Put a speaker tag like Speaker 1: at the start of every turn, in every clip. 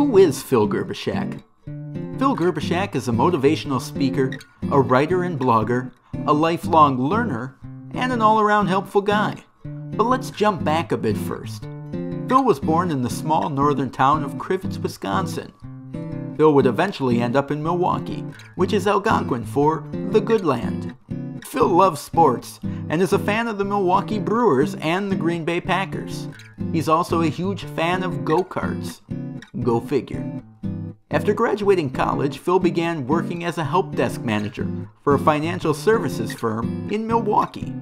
Speaker 1: Who is Phil Gerbyshak? Phil Gerbyshak is a motivational speaker, a writer and blogger, a lifelong learner, and an all around helpful guy. But let's jump back a bit first. Phil was born in the small northern town of Crivitz, Wisconsin. Phil would eventually end up in Milwaukee, which is Algonquin for the good land. Phil loves sports and is a fan of the Milwaukee Brewers and the Green Bay Packers. He's also a huge fan of go karts. Go figure. After graduating college, Phil began working as a help desk manager for a financial services firm in Milwaukee.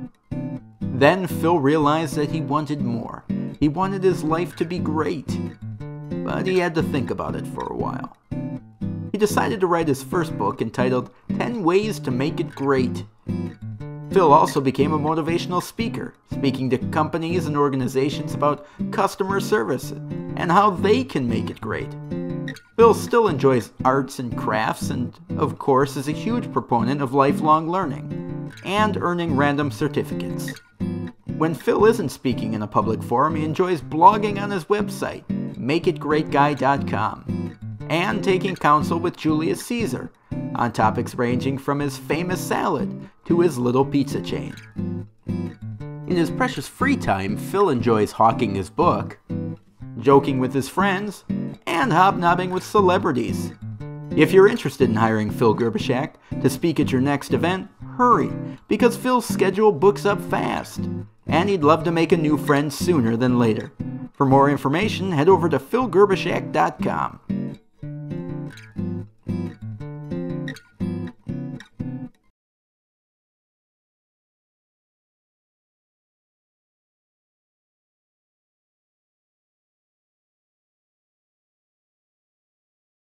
Speaker 1: Then Phil realized that he wanted more. He wanted his life to be great. But he had to think about it for a while. He decided to write his first book entitled 10 Ways to Make It Great. Phil also became a motivational speaker, speaking to companies and organizations about customer service and how they can make it great. Phil still enjoys arts and crafts and, of course, is a huge proponent of lifelong learning and earning random certificates. When Phil isn't speaking in a public forum, he enjoys blogging on his website, makeitgreatguy.com, and taking counsel with Julius Caesar on topics ranging from his famous salad to his little pizza chain. In his precious free time, Phil enjoys hawking his book, joking with his friends, and hobnobbing with celebrities. If you're interested in hiring Phil Gerbyshak to speak at your next event, hurry, because Phil's schedule books up fast, and he'd love to make a new friend sooner than later. For more information, head over to philgerbyshak.com.